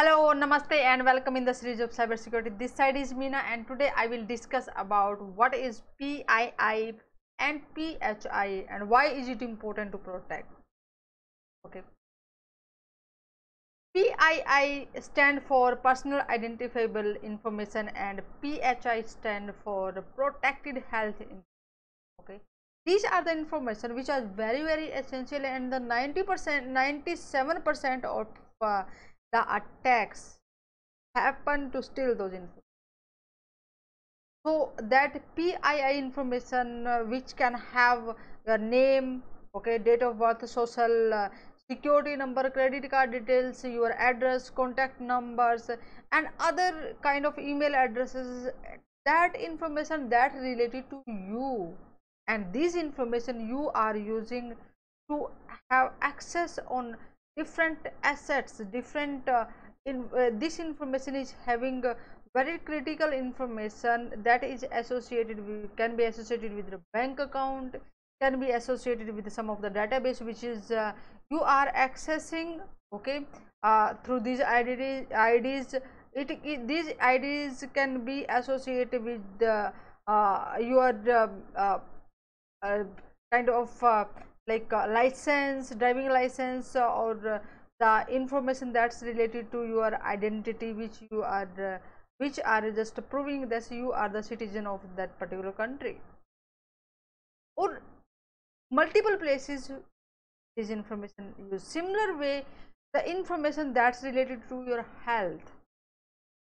Hello, Namaste and welcome in the series of cybersecurity. This side is Meena and today I will discuss about what is PII and PHI and why is it important to protect. Okay. PII stand for personal identifiable information and PHI stand for protected health okay these are the information which are very very essential and the 90 percent 97 percent of uh, the attacks happen to steal those information. So that PII information uh, which can have your name, okay, date of birth, social uh, security number, credit card details, your address, contact numbers and other kind of email addresses that information that related to you and this information you are using to have access on different assets different uh, in uh, this information is having very critical information that is associated with can be associated with the bank account can be associated with some of the database which is uh, you are accessing okay uh, through these IDs, IDs it, it, these IDs can be associated with the uh, your kind of like uh, license driving license uh, or uh, the information that's related to your identity which you are which are just proving that you are the citizen of that particular country. Or multiple places this information use similar way the information that's related to your health.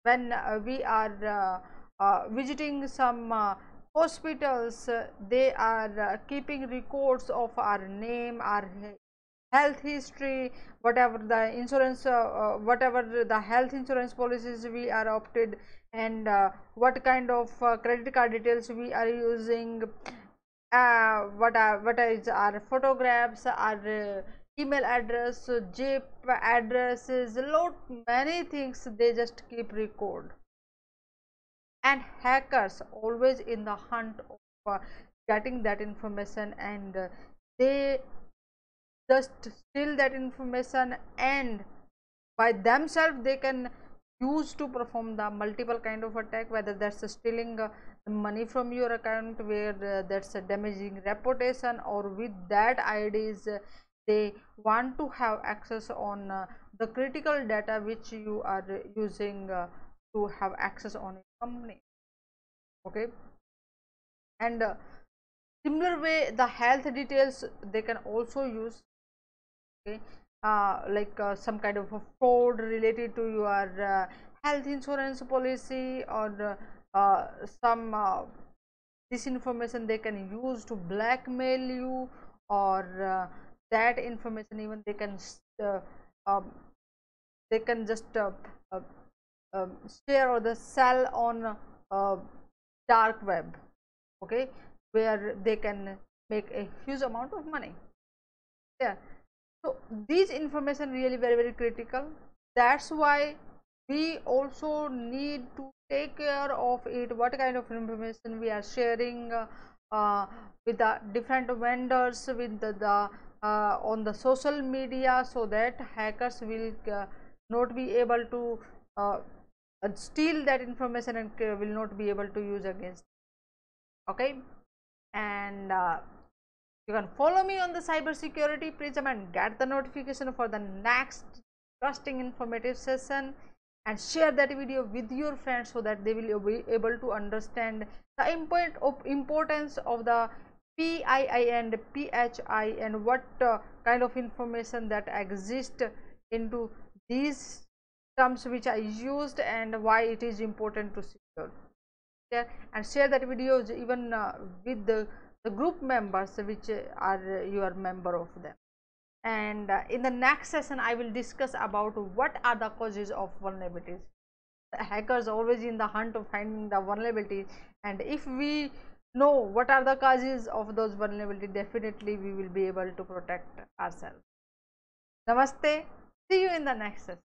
When uh, we are uh, uh, visiting some hospitals uh, they are uh, keeping records of our name our health history whatever the insurance uh, whatever the health insurance policies we are opted and what kind of credit card details we are using uh, what are what is our photographs our uh, email address zip addresses lot many things they just keep record and hackers always in the hunt of getting that information and uh, they just steal that information and by themselves they can use to perform the multiple kind of attack whether that's stealing uh, money from your account where uh, that's damaging reputation or with that IDs they want to have access on the critical data which you are using to have access on company okay? And uh, similar way the health details they can also use okay? Uh, like uh, some kind of a fraud related to your uh, health insurance policy or uh, some uh, this information they can use to blackmail you or that information even they can um, they can just share or the sell on uh, dark web okay where they can make a huge amount of money. Yeah. So these information really very very critical. That's why we also need to take care of it what kind of information we are sharing uh, uh, with the different vendors with the, the uh, on the social media so that hackers will uh, not be able to uh, steal that information and will not be able to use against okay? And uh, you can follow me on the cyber security prism and get the notification for the next trusting informative session and share that video with your friends so that they will be able to understand the important of importance of the PII and PHI and what uh, kind of information that exist into these terms which are used and why it is important to secure. And share that videos even uh, with the, the group members which are your member of them. And uh, in the next session I will discuss about what are the causes of vulnerabilities. The hackers always in the hunt of finding the vulnerabilities and if we know what are the causes of those vulnerabilities definitely we will be able to protect ourselves. Namaste see you in the next session